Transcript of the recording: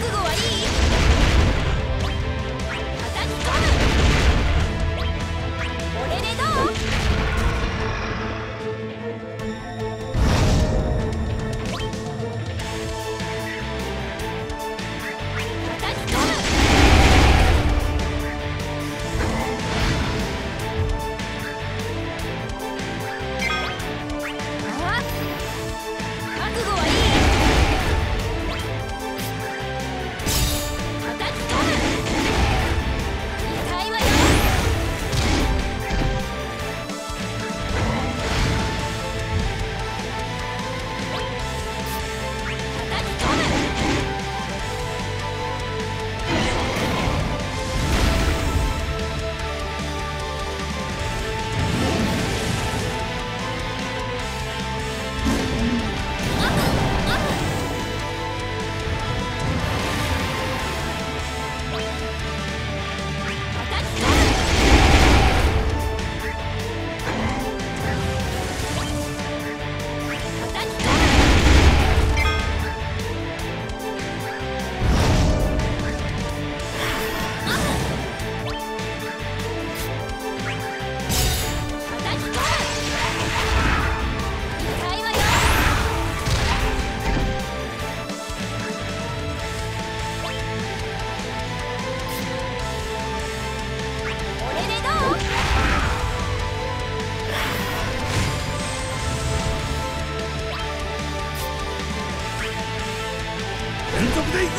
覚悟はいい？連続で行く。